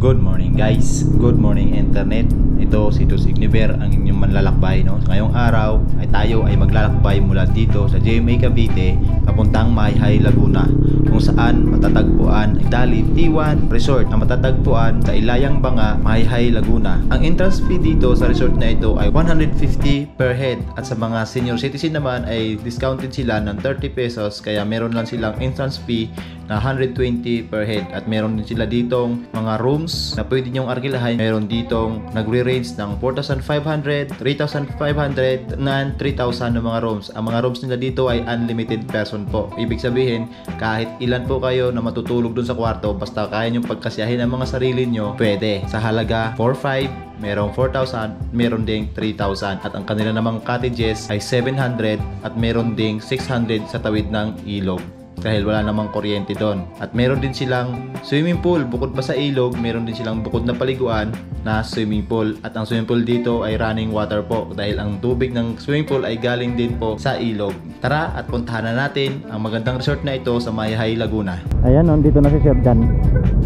Good morning guys, good morning internet. Ito si Tus Igniver, ang inyong manlalakbay no? Sa ngayong araw ay tayo ay maglalakbay mula dito sa GMA Cavite Papuntang Mayhay Laguna Kung saan matatagpuan ay Dali T1 Resort na matatagpuan sa Ilayang Banga, Mayhay Laguna. Ang entrance fee dito sa resort na ito ay 150 per head At sa mga senior citizen naman ay discounted sila ng 30 pesos Kaya meron lang silang entrance fee na 120 per head. At meron din sila ditong mga rooms na pwede nyong arkilahan meron ditong nagre-range ng 4,500 3,500 na 3,000 ng mga rooms. Ang mga rooms nila dito ay unlimited person po. Ibig sabihin kahit ilan po kayo na matutulog dun sa kwarto basta kaya nyong pagkasiyahin ang mga sarili nyo pwede. Sa halaga 4,500 merong 4,000, meron ding 3,000 at ang kanila namang cottages ay 700 at meron ding 600 sa tawid ng ilog dahil wala namang kuryente doon. At meron din silang swimming pool. Bukod pa sa ilog, meron din silang bukod na paliguan na swimming pool. At ang swimming pool dito ay running water po dahil ang tubig ng swimming pool ay galing din po sa ilog. Tara at puntahan na natin ang magandang resort na ito sa Mayhay, Laguna. Ayan, nandito na si Sir Dan.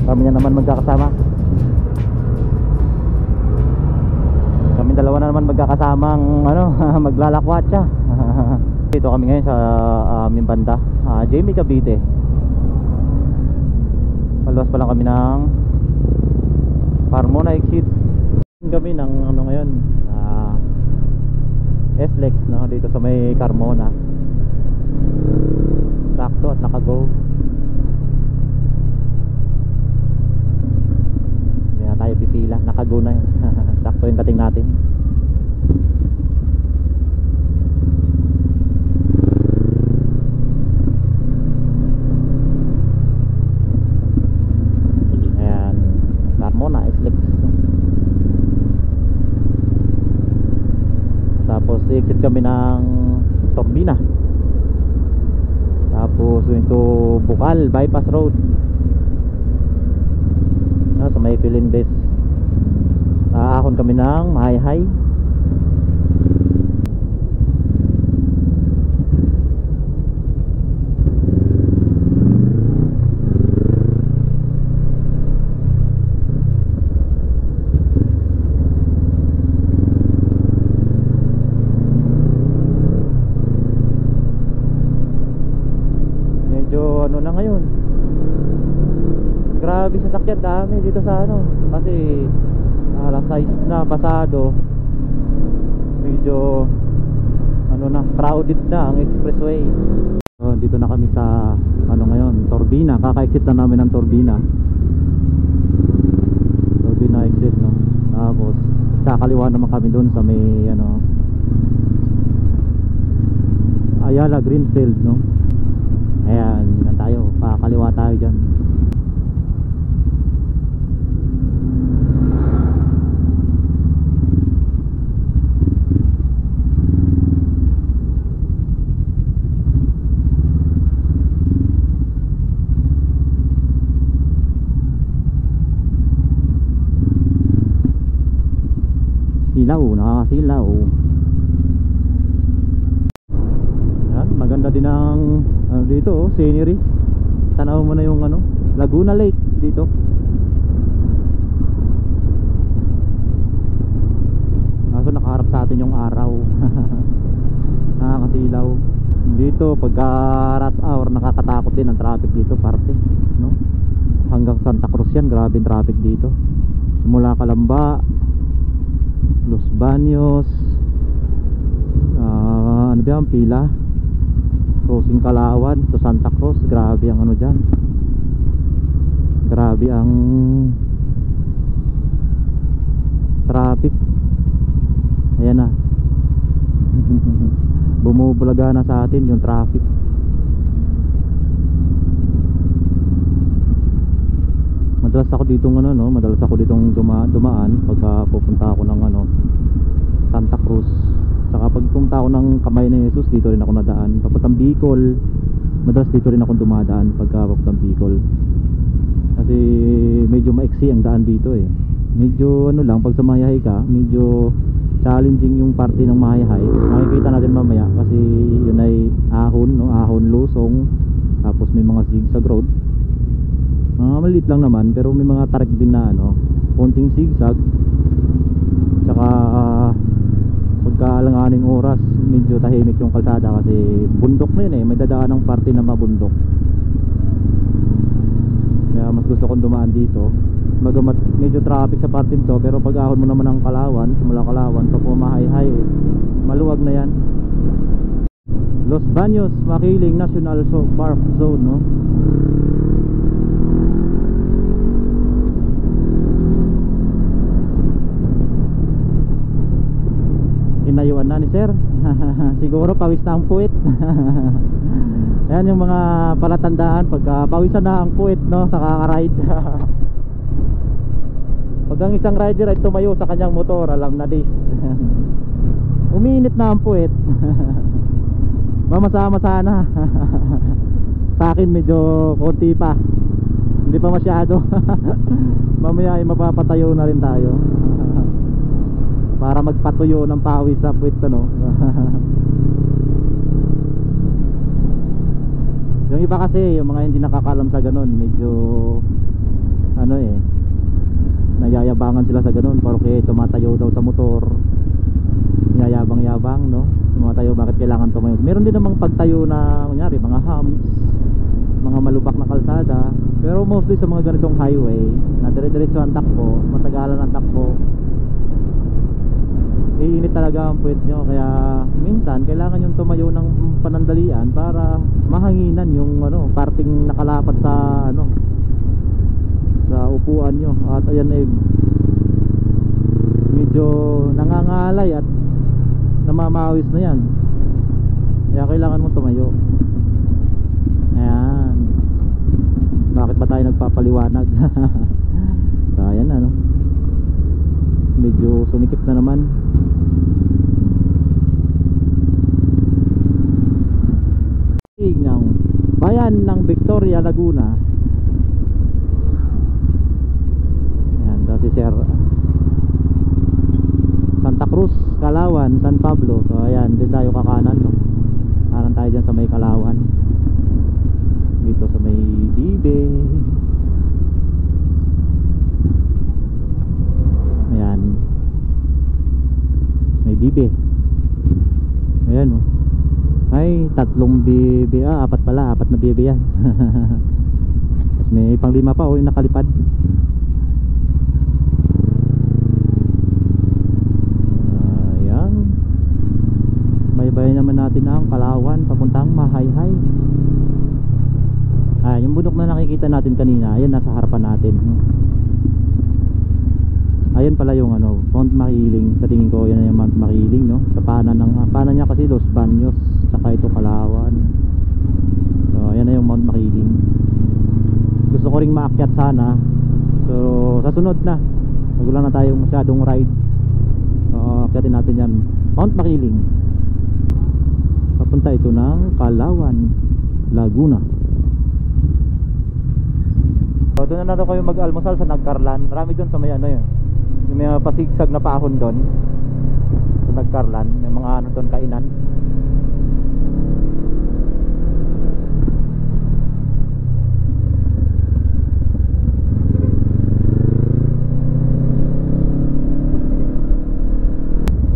Kami niya naman magkakasama. Kami dalawa na naman magkakasamang ano, maglalakwatsa. Dito kami ngayon sa uh, aming banda, uh, Jamie Cavite. Paluwas pa lang kami ng Carmona exit. Kami ng ano ngayon, uh, S-Lex no, dito sa may Carmona. Sakto at naka-go. Hindi na tayo pipila, naka-go na. Sakto yung dating natin. Ayan, Carmona, X-Lex. Tapos exit kami ng Torbina. Tapos into Bukal, Bypass Road. No, sa may Philin Base. Aahon kami ng Mahayhay. medyo ano na ngayon grabe sa sakyan dami dito sa ano? Kasi alas 6 na pasado. Medyo ano na crowded na ang expressway. Oh, dito na kami sa ano ngayon Torbina. Kaka-exit na namin ng Torbina. Torbina exit no? Tapos kakaliwa naman kami doon sa may ano Ayala Greenfield no? Ayan, yan tayo. Pakaliwa tayo dyan. Silaw, nakakasilaw. Yan, maganda din ang ano dito, oh, scenery. Tanaw mo na yung ano, Laguna Lake dito. Kaso nakaharap sa atin yung araw. Nakakasilaw. Dito pagka rush hour nakakatakot din ang traffic dito parte, no? Hanggang Santa Cruz yan, grabe traffic dito. Simula Kalamba, Los Baños, ah, ano ba pila? crossing Kalawan to Santa Cruz. Grabe ang ano dyan. Grabe ang traffic. Ayan na. Bumubulaga na sa atin yung traffic madalas ako ditong ano no? Madalas ako ditong duma dumaan pagka pupunta ako ng ano Santa Cruz. Saka pag pumunta ako ng kamay ni Jesus dito rin ako nadaan. Papuntang Bicol Madalas dito rin ako dumadaan pagka papuntang Bicol. Kasi medyo maiksi ang daan dito eh. Medyo ano lang pag sa Mayahay ka Medyo challenging yung parte ng Mayahay. Makikita natin mamaya kasi yun ay ahon no? Ahon lusong. Tapos may mga zigzag road mga maliit lang naman pero may mga tarik din na ano konting zigzag tsaka uh, pagkaalanganing oras medyo tahimik yung kalsada kasi bundok na yun eh. May dadaan ng parte na mabundok. Kaya mas gusto kong dumaan dito. Magamat medyo traffic sa parte to pero pag ahon mo naman ng Kalawan simula Kalawan pa pumahay-hay eh, maluwag na yan. Los Baños Makiling National Park Zone no inayuan na ni sir. Siguro pawis na ang puwit. Yan yung mga palatandaan. Pagka pawisan na ang puwit no sa kakaride. Pag ang isang rider ay tumayo sa kanyang motor alam na dis umiinit na ang puwit. Mamasama sana. Sa akin medyo konti pa. Hindi pa masyado. Mamaya ay mapapatayo na rin tayo para magpatuyo ng pawis sa puwit ano? Yung iba kasi yung mga hindi nakakalam sa ganun medyo ano eh nayayabangan sila sa ganun porque tumatayo daw sa motor. Yayabang-yabang no? Tumatayo bakit kailangan tumayo? Meron din namang pagtayo na kunyari mga humps mga malubak na kalsada. Pero mostly sa mga ganitong highway na dire-diretso ang takbo matagalan ang takbo iinit talaga ang puwet nyo kaya minsan kailangan yung tumayo ng panandalian para mahanginan yung ano parting nakalapat sa ano sa upuan nyo. At ayan ay medyo nangangalay at namamawis na yan. Kaya kailangan mo tumayo. Ayan. Bakit ba tayo nagpapaliwanag? So ayan ano medyo sumikip na naman. Ng bayan ng Victoria Laguna. Ayan dati sir Santa Cruz, Kalawan, San Pablo. So ayan din tayo kakanan no? kanan tayo dyan sa may Kalawan. Dito sa may Bibe ayan may Bibe ayan oh. Ay tatlong bibe ah apat pala. Apat na bibe yan. Tapos may pang lima pa oh yung nakalipad. Ayan. May bayan naman natin ang Kalawan papuntang Mahayhay. Ah yung bundok na nakikita natin kanina ayan nasa harapan natin. no? Ayan pala yung ano, Mount Makiling. Sa tingin ko, yan yung Mount Makiling, no? Sa panan ng panan niya kasi Los Baños, saka ito Kalawan. So, ayan na yung Mount Makiling. Gusto ko ring maakyat sana. So, sa sunod na. Wag lang na tayong masyadong ride. So, akyatin natin yan. Mount Makiling. Papunta ito ng Kalawan, Laguna. So, doon na na kayo mag-almusal sa Nagkarlan. Marami doon sa may ano yun yung mga pasigsag na paahon doon. Sa nagkarlan may mga ano doon kainan.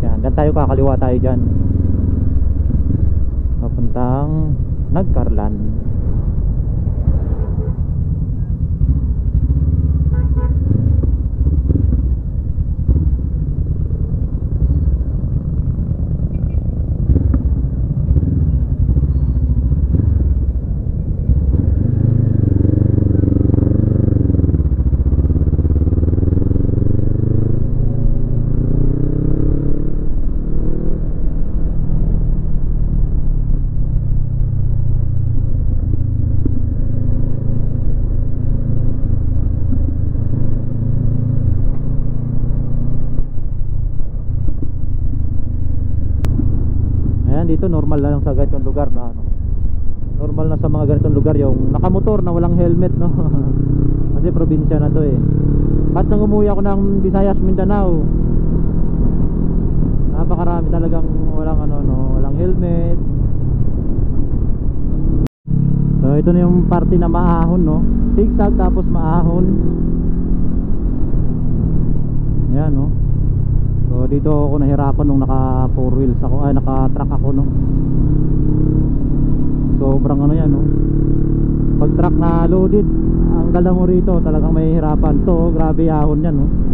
Yan dyan tayo kakaliwa tayo dyan. Papuntang nagkarlan Ayan dito normal na lang sa ganitong lugar na ano. Normal na sa mga ganitong lugar yung nakamotor na walang helmet no. Kasi probinsya na to eh. At nang umuwi ako ng Visayas, Mindanao. Napakarami talagang walang ano no, walang helmet. So ito na yung parte na maahon no. Zigzag tapos maahon. Ayan no. Dito ako nahirapan nung naka four wheels ako ay naka truck ako no. Sobrang ano yan no. Pag truck na loaded, ang gala mo rito talagang may hirapan. To, grabe ahon yan no.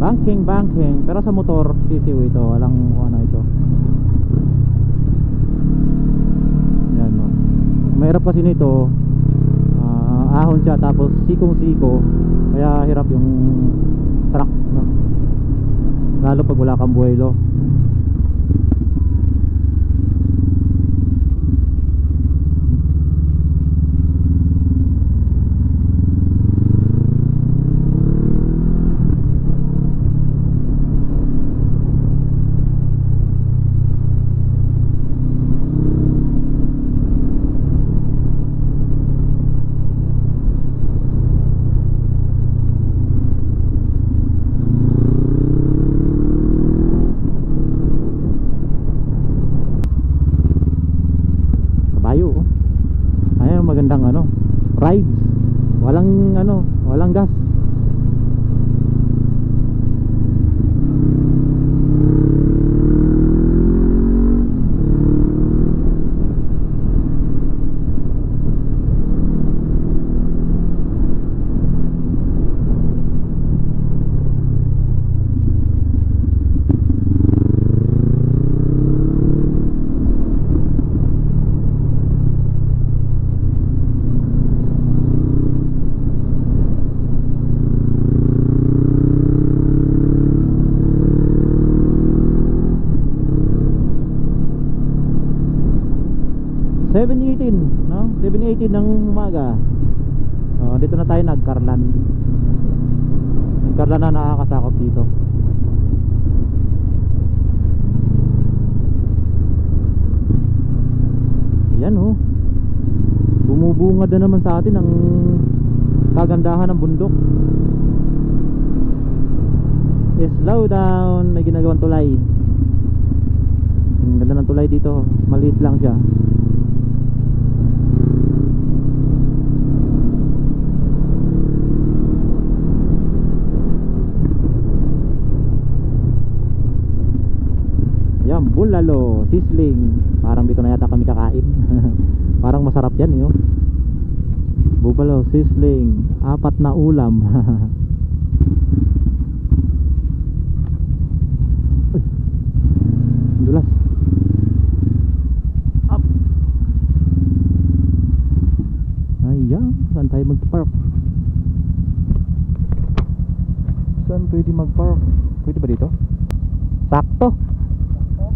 Banking, banking. Pero sa motor, CCU ito. Walang ano ito. Yan no. Mahirap kasi nito. ah, ahon siya tapos sikong-siko. Kaya hirap yung truck. No? Lalo pag wala kang buwelo. 7.18 no? 7.18 ng umaga. Oh, dito na tayo nagkarlan. Yung karlan na nakakasakop dito. Yan oh. Bumubungad na naman sa atin ang kagandahan ng bundok. Slow down. May ginagawang tulay. Ang ganda ng tulay dito. Maliit lang siya. Bulalo, sisling. Parang dito na yata kami kakain. Parang masarap yan, yun. Bubalo, sisling, apat na ulam. Uy, ang dulas. Up. Ayan, saan tayo mag-park? Saan pwede mag-park? Pwede ba dito? Sakto.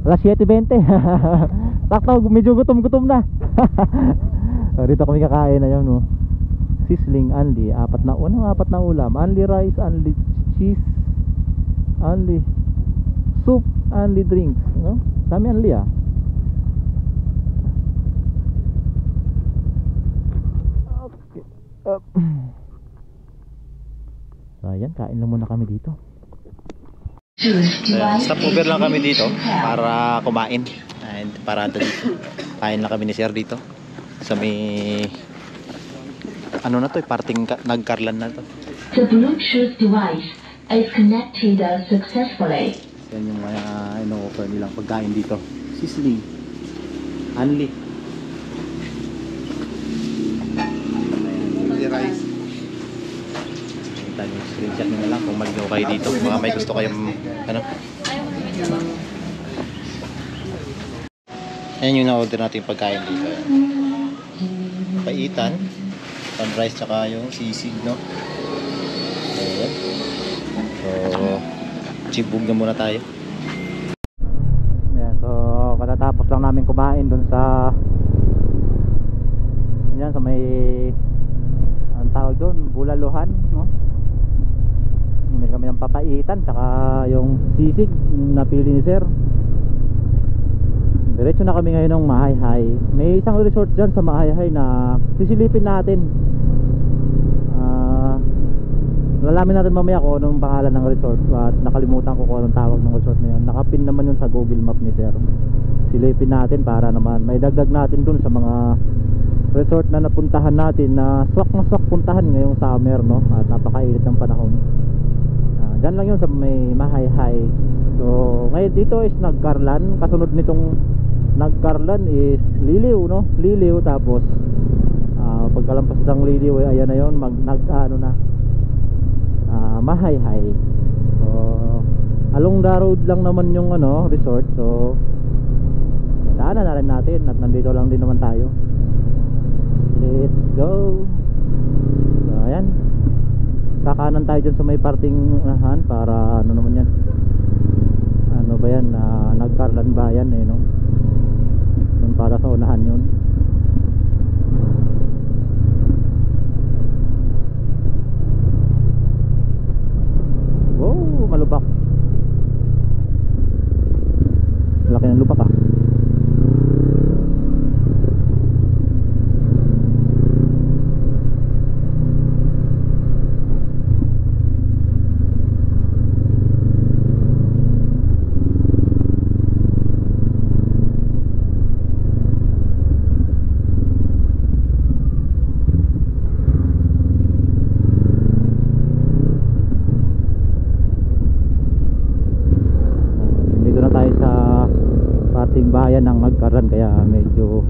Alas 7.20 Sakto, medyo gutom-gutom na oh, Dito kami kakain na yun no? Sizzling, only Apat na, ano apat na ulam? Only rice, only cheese Only soup, only drinks no? Dami only ah Okay Up. So ayan, kain lang muna kami dito Stop over lang kami dito para kumain. And parada dito. Kain lang kami ni Sir dito. Sa may ano na to, eh, parting ka- nagkarlan na to. The Bluetooth device is connected successfully. Yan yung mga ino-offer nilang pagkain dito. Sizzling. Only. Only rice. Nyo, screenshot nyo na lang kung mag-go kayo dito. Baka may gusto kayong, ano? Yan yung na-order natin pagkain dito. Paitan. Sunrise tsaka yung sisig, no? Ayan. So, chibog na muna tayo. Ayan, so katatapos lang namin kumain dun sa yan sa may ang tawag doon, bulaluhan, ng papaitan tsaka yung sisig yung napili ni Sir. Diretso na kami ngayon ng Mahayhay. May isang resort dyan sa Mahayhay na sisilipin natin. Ah, lalamin natin mamaya kung anong pangalan ng resort at nakalimutan ko kung anong tawag ng resort na yun. Nakapin naman yun sa Google Map ni Sir. Silipin natin para naman may dagdag natin dun sa mga resort na napuntahan natin na swak na swak puntahan ngayong summer no at napakainit ng panahon. Dyan lang yun sa may Mahayhay. So, ngayon dito is Nagkarlan. Kasunod nitong Nagkarlan is Liliw, no? Liliw tapos ah, pagkalampas ng Liliw ay ayan na yon mag nag ano na ah, Mahayhay. So, along the road lang naman yung ano, resort. So, daanan na rin natin at nandito lang din naman tayo. Let's go. So, ayan. Kakanan tayo dyan sa may parting unahan para ano naman yan. Ano ba yan? Uh, nagkarlan ba yan eh no? Yun para sa unahan yun. Wow, malubak. Laki ng lubak ah. dito na tayo sa parting bayan ng Nagkaran kaya medyo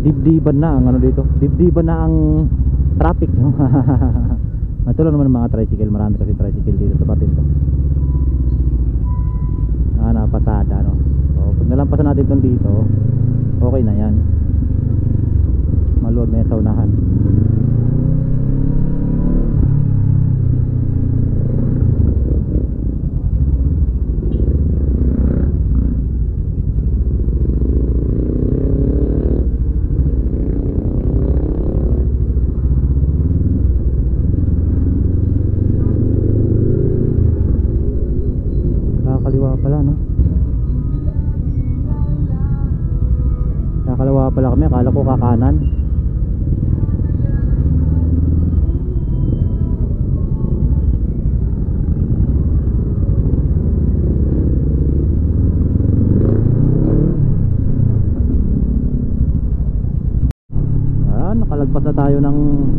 dibdiban na ang ano dito. Dibdiban na ang traffic no? matulad naman mga tricycle marami kasi tricycle dito sa patin ah napasada no? So pag nalampasan natin itong dito okay na yan. Maluwag na yan sa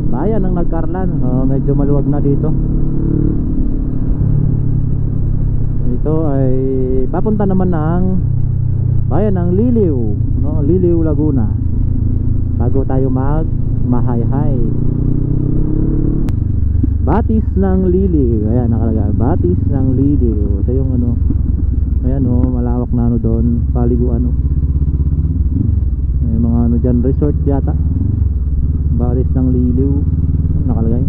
bayan ng Nagkarlan. So, Medyo maluwag na dito. Ito ay papunta naman ng bayan ng Liliw no? Liliw Laguna. Bago tayo mag mahayhay Batis ng Liliw. Ayan nakalagay. Batis ng Liliw. Ito yung ano ayan o malawak na ano doon paliguan o may mga ano dyan resort yata Batis ng Liliw. Nakalagay?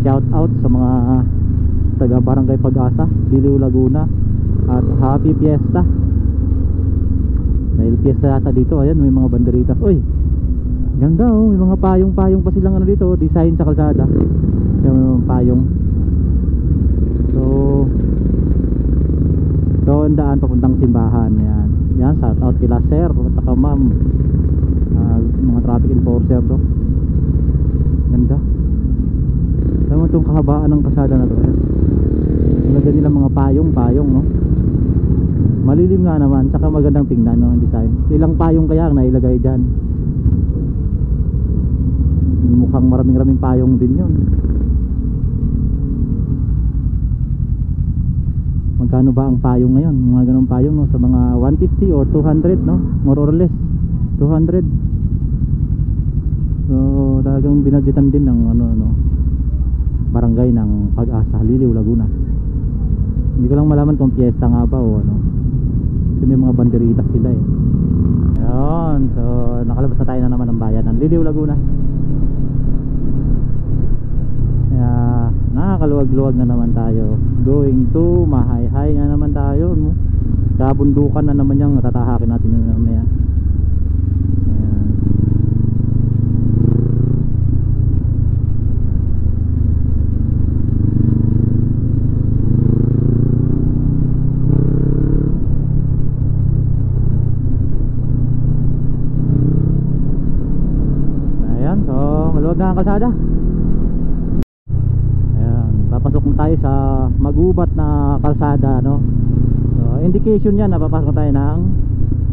Shout out sa mga taga Barangay Pag-asa, Diliw Laguna at Happy Fiesta. Dahil fiesta yata dito ayan may mga banderitas. Uy ganda oh. May mga payong-payong pa silang ano dito design sa kalsada. Yan may mga payong. So ang daan papuntang simbahan yan yan shout out kila sir at saka ma'am Ah, mga traffic enforcer to ganda Tama itong kahabaan ng kasada na to. Ayan. Nilagyan nila mga payong-payong, no? Malilim nga naman, tsaka magandang tingnan, no? Ang design. Ilang payong kaya ang nailagay dyan? Mukhang maraming-raming payong din yun. Magkano ba ang payong ngayon? Mga ganong payong, no? Sa mga 150 or 200, no? More or less. 200. So, talagang binadgetan din ng ano, no? barangay ng Pag-asa, Liliw, Laguna. Hindi ko lang malaman kung piyesta nga ba o ano. Kasi may mga banderitas sila eh. Ayun, so nakalabas na tayo na naman ng bayan ng Liliw, Laguna. nakakaluwag-luwag na naman tayo. Going to mahayhay na naman tayo no? kabundukan na naman yung tatahakin natin yung mamaya. Ayan, so maluwag na ang kalsada. Tayo sa magubat na kalsada, no? So, indication yan na papasok tayo ng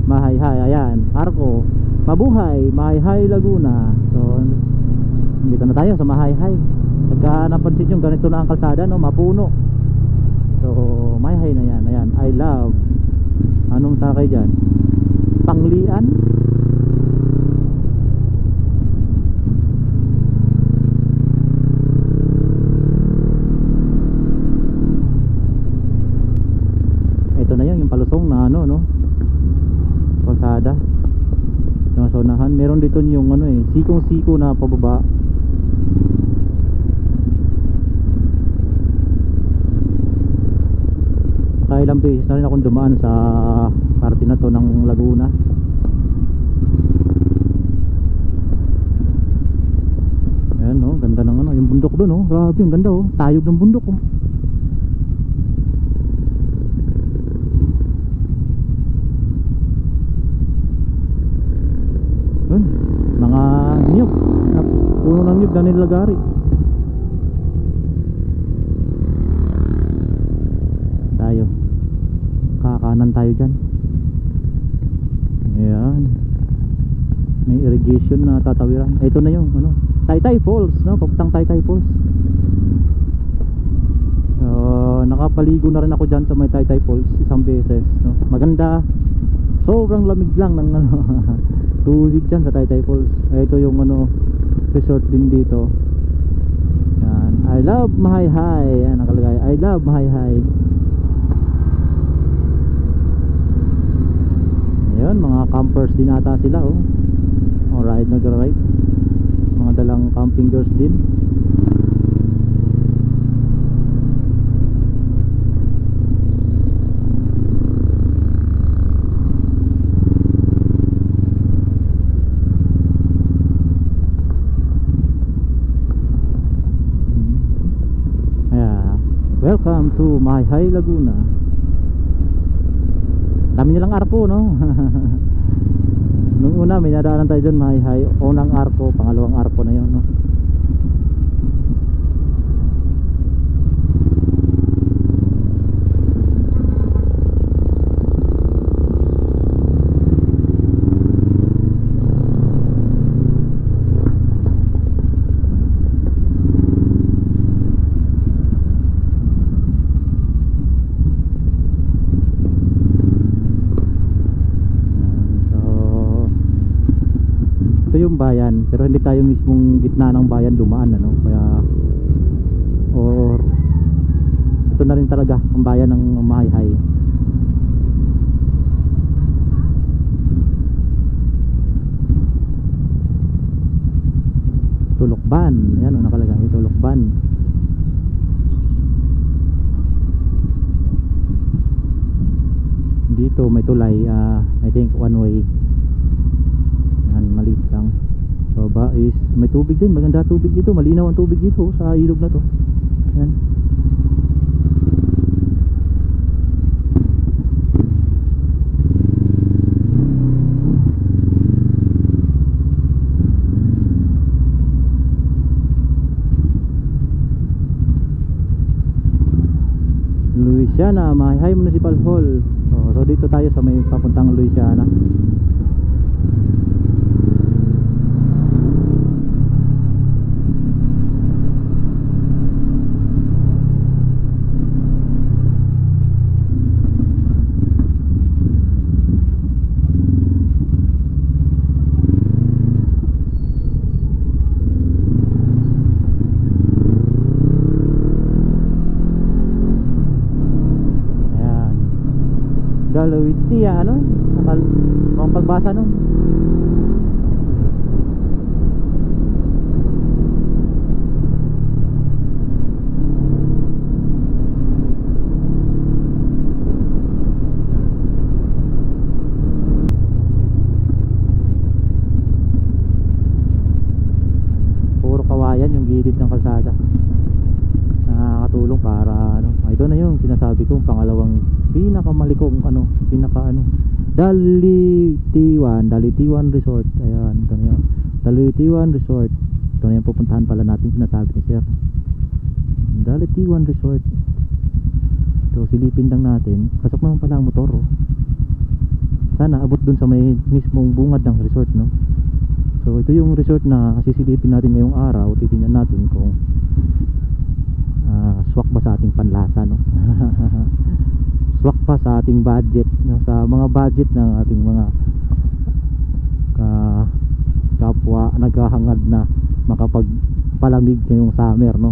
Mahayhay. Ayan, Arco. Mabuhay, Mahayhay, Laguna. So, dito na tayo sa Mahayhay. Pagka napansin yung ganito na ang kalsada, no? Mapuno. So, Mahayhay na yan. Ayan, I love. Anong takay dyan? Panglian? ito na yun yung palusong na ano no kalsada yung dito yung ano eh sikong siko na pababa. Ilang beses na rin akong dumaan sa parte na to ng Laguna. Ayan no ganda ng ano yung bundok doon oh. Grabe yung ganda oh. Tayog ng bundok oh Yun, mga na puno ng niyog na nilagari tayo. Kakanan tayo dyan. Ayan. May irrigation na tatawiran. Ito na yung ano Taytay Falls no? Papuntang Taytay Falls. Uh, nakapaligo na rin ako dyan sa may Taytay Falls isang beses no? Maganda. Sobrang lamig lang ng ano tubig dyan sa Taytay Falls. Ito yung ano resort din dito. Yan. I love Mahayhay yan nakalagay. I love Mahayhay ayun mga campers din ata sila oh. Oh ride nagra-ride mga dalang camping girls din Ayan. Welcome to high Laguna. Dami nilang arko, no? Nung una, may nadaanan tayo dun, high. Unang arko, pangalawang arko na yun, no? Ayan, So, ito yung bayan, pero hindi tayo mismong gitna ng bayan dumaan, ano? Kaya, or, ito na rin talaga ang bayan ng Mahayhay. Tulokban, yan o nakalagay, Tulokban. dito may tulay ah, I think one way yan maliit lang so ba is may tubig din maganda tubig dito malinaw ang tubig dito sa ilog na to. Yan. Louisiana Mahay Municipal Hall. So, so dito tayo sa may papuntang Louisiana Ayan. Galawiti, ano? Nakal mukhang pagbasa nun. Puro kawayan yung kalsada nakakatulong para ano ah, ito na yung sinasabi kong pangalawang pinakamalikong ano pinaka ano Dalitiwan Dalitiwan Resort ayan ito na yun Dalitiwan Resort. Ito na yung pupuntahan pala natin sinasabi ni Sir. Dalitiwan Resort. So silipin lang natin. Pasok naman pala ang motor. Oh. Sana abot dun sa may mismong bungad ng resort no. So ito yung resort na sisilipin natin ngayong araw. Titingnan natin kung ah, swak ba sa ating panlasa no. swak pa sa ating budget no? sa mga budget ng ating mga ka kapwa naghahangad na makapagpalamig ngayong summer no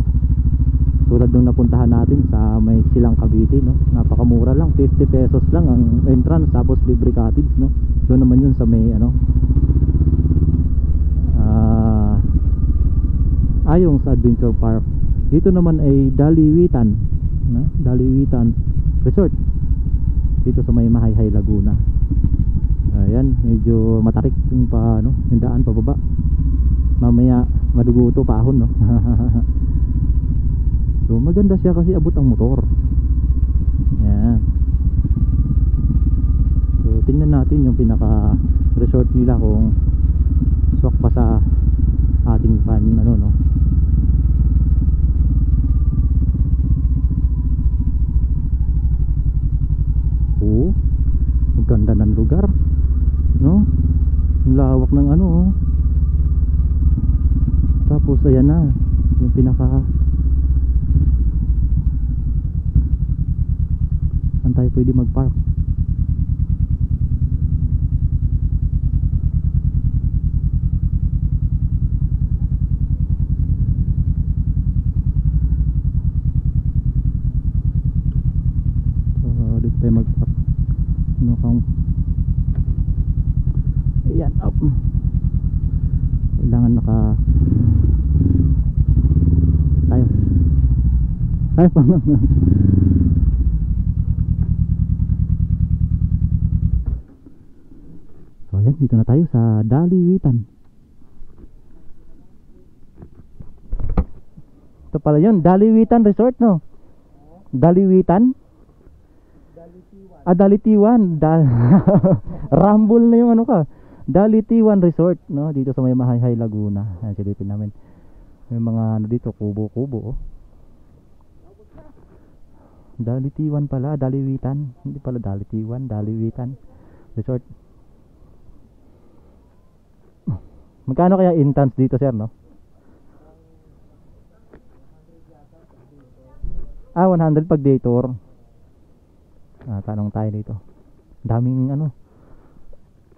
tulad nung napuntahan natin sa may silang Cavite no napakamura lang 50 pesos lang ang entrance tapos libre cottage no doon naman yun sa may ano ah ayong sa adventure park. Dito naman ay Daliwitan no? Daliwitan Resort. Dito sa may Mahayhay Laguna. Ayan medyo matarik yung pa ano yung daan pababa. Mamaya maduguto pa ahon no? So maganda siya kasi abot ang motor. Ayan. So tingnan natin yung pinaka resort nila kung swak pa sa ating pan ano no Oo. Ang ganda ng lugar. No? Ang lawak ng ano oh. Tapos ayan na. Yung pinaka Saan tayo pwede? So, dito tayo mag-park. Ano kang Ayan, up. Kailangan naka tayo. Pa. so, ayan, dito na tayo sa Daliwitan. Ito pala yun, Daliwitan Resort, no? Daliwitan? Ah, Dalitiwan. Dal Rumble na yung ano ka. Dalitiwan Resort, no? Dito sa may Mahayhay Laguna. Ayan, silipin namin. May mga ano dito, kubo-kubo, oh. Dalitiwan pala, Daliwitan. Hindi pala Dalitiwan, Daliwitan Resort. Magkano kaya entrance dito, sir, no? Ah, 100 pag day tour. Ah, tanong tayo dito. Daming ano.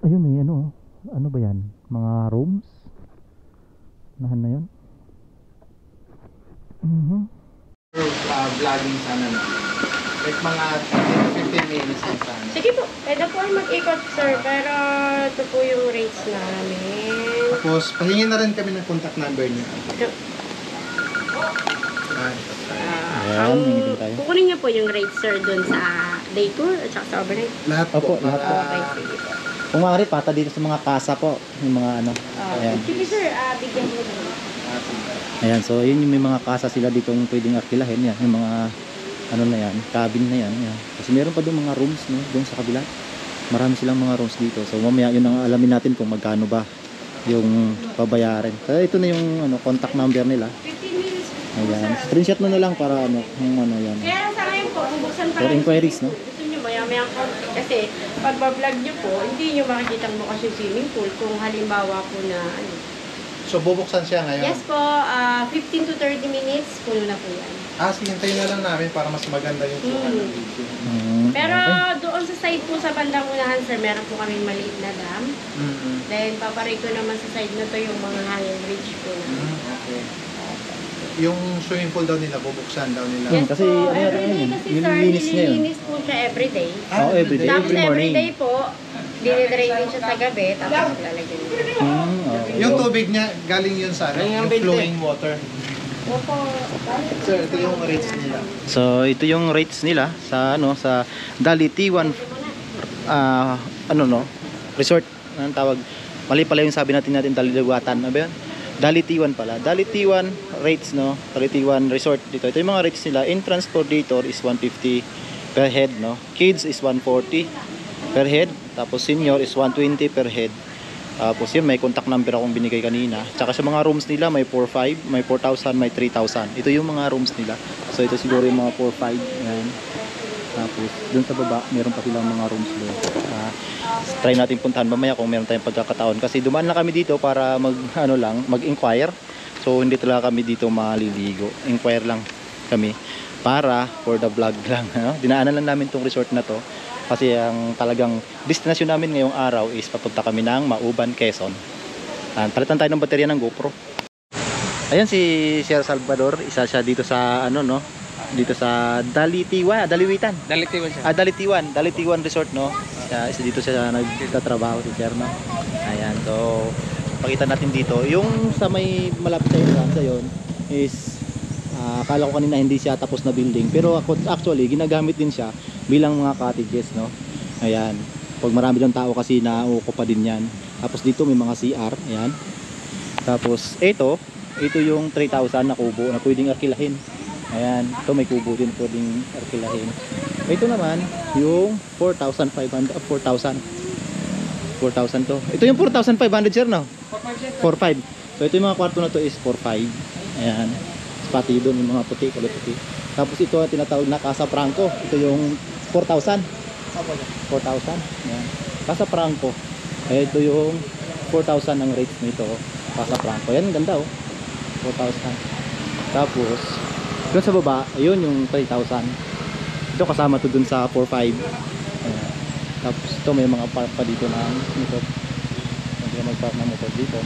Ayun may ano. Ano ba 'yan? Mga rooms? Nahan na 'yon. Mhm. Uh, vlogging sana no. Like mga 15 minutes lang sana. Sige po, pwede po ay mag-ikot sir, pero ito po yung rates namin. Tapos, pahingin na rin kami ng contact number niyo. Ito, Ah, ah, Ayan, ang hingitin tayo. kukunin niyo po yung rates sir dun sa day tour at saka sa overnight. lahat po. Opo, lahat po. Okay, sige po. Kung maaari pata dito sa mga kasa po, yung mga ano. Ah, Ayan. sige sir, ah, bigyan mo naman. Ayan, so yun yung may mga kasa sila dito yung pwedeng arkilahin yan, yung mga ano na yan, cabin na yan, yan. Kasi meron pa doon mga rooms no, doon sa kabila. Marami silang mga rooms dito. So mamaya yun ang alamin natin kung magkano ba yung babayarin. Kaya ito na yung ano, contact number nila. 15 minutes po Ayan. Screenshot mo na lang para ano, yung ano yan. Kaya sa ngayon po, bubuksan pa For inquiries, no? Gusto nyo maya-maya konti. Kasi pag vlog nyo po, hindi nyo makikita bukas yung swimming pool kung halimbawa po na ano. So, bubuksan siya ngayon. Yes po, ah, 15 to 30 minutes, puno na po yan. Ah, sige, hintayin na lang namin para mas maganda yung sukat ng Mm. video. Mm, Pero okay. doon sa side po sa bandang unahan, sir, meron po kami maliit na dam. Mm-hmm. Then, paparay ko naman sa side na to yung mga hanging bridge po na. Mm, okay. Yung swimming pool daw nila, bubuksan daw nila. Yes. kasi po, ano yata everyday yun, kasi yung sir, yun. nililinis po siya everyday. Oh, everyday. Tapos Every morning. everyday po, dinidrain din siya sa gabi, tapos maglalagyan niya. Mm, okay. Yung tubig niya, galing yun sa ano, yung flowing water. Sir, ito yung rates nila. So ito yung rates nila sa ano sa Dali T1 ah ano no? Resort anong tawag? Mali pala yung sabi natin natin Daliwatan. Ano ba yun? Dali T1 pala. Dali T1 rates no? Dali T1 resort dito. Ito yung mga rates nila. Entrance for daytour is 150 per head no? Kids is 140 per head. Tapos senior is 120 per head Tapos yun, may contact number akong binigay kanina. Tsaka sa mga rooms nila, may 4,500, may 4,000, may 3,000. Ito yung mga rooms nila. So ito siguro yung mga 4,500. Ayan. Tapos dun sa baba, meron pa silang mga rooms doon. Ah, try natin puntahan mamaya kung meron tayong pagkakataon. Kasi dumaan na kami dito para mag, ano lang, mag-inquire. So hindi talaga kami dito maliligo. Inquire lang kami para for the vlog lang. Ano? Dinaanan lang namin tong resort na to. Kasi ang talagang destination namin ngayong araw is papunta kami ng Mauban, Quezon. Ah, palitan tayo ng baterya ng GoPro. Ayan si Sir Salvador, isa siya dito sa ano no, dito sa Dalitiwa, Daliwitan. Dalitiwan siya. Ah, Dalitiwan, Dalitiwan Resort no. Siya, isa dito siya nagtatrabaho si Sir no. Ayan, so pakita natin dito. Yung sa may malapit sa entrance yun is ah, akala ko kanina hindi siya tapos na building pero ako actually ginagamit din siya bilang mga cottages no. Ayan. Pag marami ng tao kasi nauuko pa din yan. Tapos dito may mga CR, ayan. Tapos ito, ito yung 3,000 na kubo na pwedeng arkilahin. Ayan, ito may kubo din pwedeng arkilahin. Ito naman, yung 4,500, ah, 4,000. 4,000 to. Ito yung 4,500 sir, no? 4,500. So ito yung mga kwarto na to is 4,500. Ayan. Pati doon yung mga puti, kulay puti. Tapos ito ang tinatawag na Casa Franco. Ito yung 4,000. 4,000. Ayan. Casa Franco. Eh, ito yung 4,000 ang rates nito. Casa Franco. Yan, ganda oh. 4,000. Tapos, doon sa baba, ayun yung 3,000. Ito kasama to dun sa 4,500. Ayan. Tapos ito may mga park pa dito ng motor. Pwede ka mag-park ng motor dito.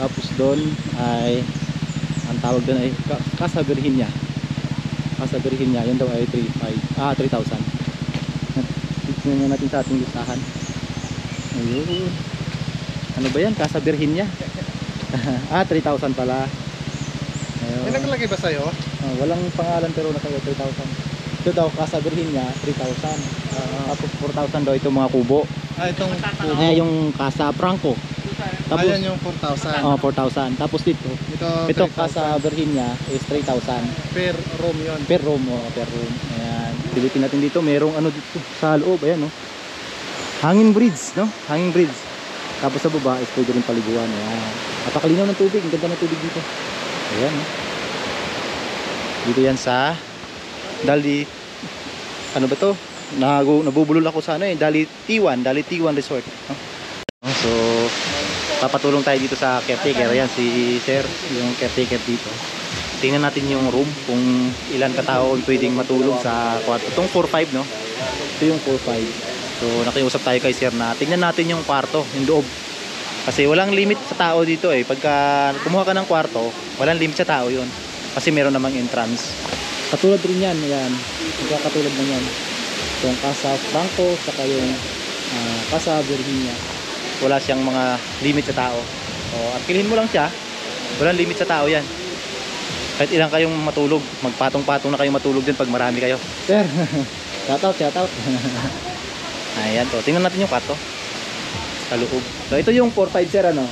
Tapos doon ay ang tawag doon ay Casa Virginia. Casa Virginia, yun daw ay 3,500. Ah, 3,000. Tignan natin sa ating listahan. Ayun. Ano ba yan? Casa Virginia. ah, 3,000 pala. Ayun. May nakalagay ba sa'yo? Ah, walang pangalan pero nakalagay 3,000. Ito daw, Casa Virginia, 3,000. Ah, Tapos 4,000 daw itong mga kubo. ah, itong kubo. Ayan yung Casa Franco. Tapos, Ayan yung 4,000. oh, 4,000. Tapos dito, Ito, ito 3,000 Casa Virginia is 3,000. per room yun. Per room, oh, per room. Ayan. Pilitin natin dito, merong ano dito sa loob, ayan no. Hanging bridge, no? Hanging bridge. Tapos sa baba is pwede rin paliguan. Ayan. Napakalinaw ng tubig, ang ganda ng tubig dito. Ayan, no? Dito yan sa Dali ano ba to? Nagu, nabubulol ako sa ano eh, Dali T1, Dali T1 Resort. no? So, papatulong tayo dito sa caretaker. Ayan, si Sir, yung caretaker dito. Tingnan natin yung room kung ilan katao pwedeng matulog sa kwarto. Itong 4-5, no? Ito yung 4-5. So, nakiusap tayo kay Sir na tingnan natin yung kwarto, yung loob. Kasi walang limit sa tao dito eh. Pagka kumuha ka ng kwarto, walang limit sa tao yun. Kasi meron namang entrance. Katulad rin yan, ayan. Katulad na yan. Yung Casa Franco, saka yung ah, Casa Virginia. Wala siyang mga limit sa tao. O, at kilhin mo lang siya, walang limit sa tao yan. Kahit ilang kayong matulog, magpatong-patong na kayong matulog din pag marami kayo. Sir, shout out, shout out. Ayan to, tingnan natin yung kwarto. Sa loob. So ito yung 4-5 sir ano.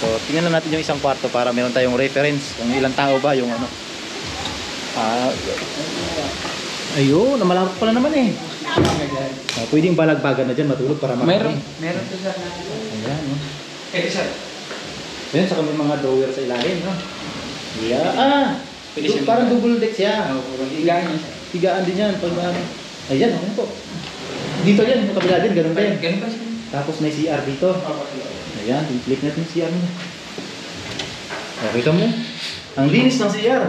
So tingnan na natin yung isang kwarto para meron tayong reference kung ilang tao ba yung ano. Ah, ayun, namalawak pala naman eh. Ah, pwedeng balagbagan na dyan matulog para marami. Meron. Meron to sa Ayan, no? Eh, sir. Ayan, saka may mga drawer sa ilalim, no? Yeah. Ah, Pwede siya parang double deck siya. Higaan niya, sir. Higaan din yan. Pag, ano, ayan, ano po. Dito yan, yung kabila din, ganun din. Ganun pa siya. Tapos may CR dito. Ayan, i-click natin yung CR niya. O, kita mo? Ang linis ng CR.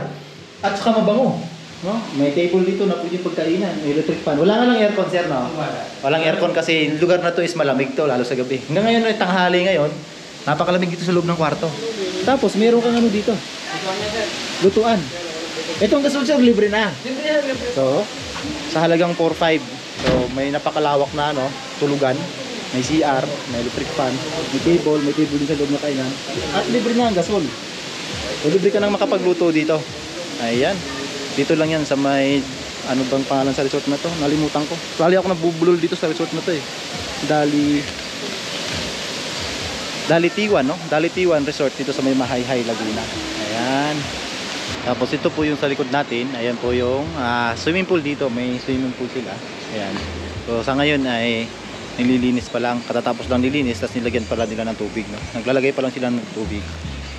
At saka mabango. No? May table dito na pwede pagkainan. May electric fan. Wala nga lang aircon, sir, no? Walang aircon kasi yung lugar na to is malamig to, lalo sa gabi. Hanggang ngayon, ay tanghali ngayon, napakalamig dito sa loob ng kwarto. Tapos, meron kang ano dito? Lutuan. Itong gasol, sir, libre na. So, sa halagang 4-5. So, may napakalawak na ano, tulugan. May CR, may electric fan, may table, may table din sa loob na kainan. At libre na ang gasol. So, libre ka nang makapagluto dito. Ayan. Dito lang yan sa may, ano bang pangalan sa resort na to? Nalimutan ko. Lali ako nabubulol dito sa resort na to eh. Dali, Dali T1, no? Dali T1 Resort dito sa may Mahayhay, Laguna. Ayan. Tapos ito po yung sa likod natin. Ayan po yung ah, swimming pool dito. May swimming pool sila. Ayan. So sa ngayon ay nililinis pa lang katatapos lang nilinis tapos nilagyan pala nila ng tubig no? naglalagay pa lang sila ng tubig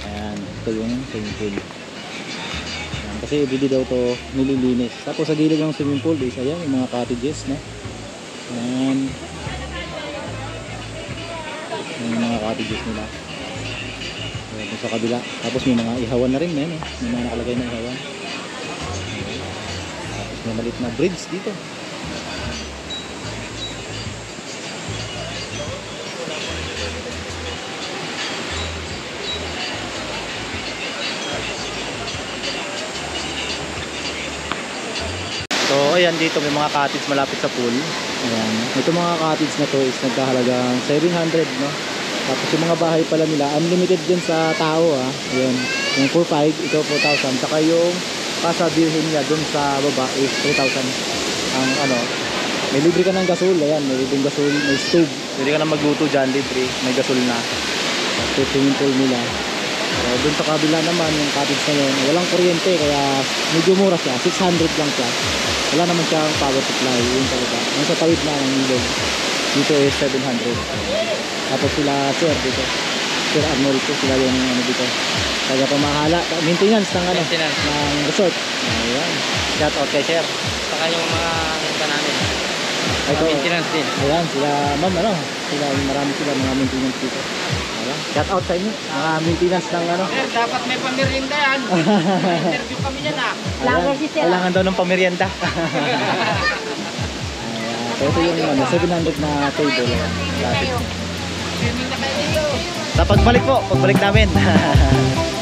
Ayan, ito yung swimming pool. Kasi everyday daw to nililinis. Tapos sa gilid ng swimming pool is ayan yung mga cottages, no? Ayan. Yung mga cottages nila. Ayan, sa kabila. Tapos may mga ihawan na rin, ayan, eh. May mga nakalagay na ihawan. Tapos may maliit na bridge dito. Ayan dito may mga cottage malapit sa pool Ayan. Ito mga cottage na to is nagkahalagang 700, no? Tapos yung mga bahay pala nila, unlimited din sa tao, ah. Ayan. Yung 4,500, ito 4,000. Saka yung casa birhen niya dun sa baba is 3,000. Ang ano, may libre ka ng gasol, ayan. May libreng gasol, may stove. pwede ka na magluto dyan libre may gasol na Ito swimming pool nila. So, dun sa kabila naman, yung cottage na yun, walang kuryente, kaya medyo mura siya. 600 lang siya. Wala naman siyang power supply, yun talaga. Yung sa tawid na ng ilog, dito is 700. Tapos sila, sir, dito. Sir Arnold po, sila yung ano dito. Kaya pamahala, maintenance ng ano, Maintenance. ng resort. Ayan. shout out kay sir Saka yung mga nagka namin. Ay, ito, Maintenance din. ayan, sila, ma'am, ano, sila, marami sila mga maintenance dito. Ayan. Shout out sa inyo, mga maintenance ng ano. Sir, dapat may pamirinda yan. Interview kami yan ah. Ayan. kailangan daw ng pamerienda Ayan. Ito yung ano, 700 na table. Swimming na kayo dito. sa pagbalik po pagbalik namin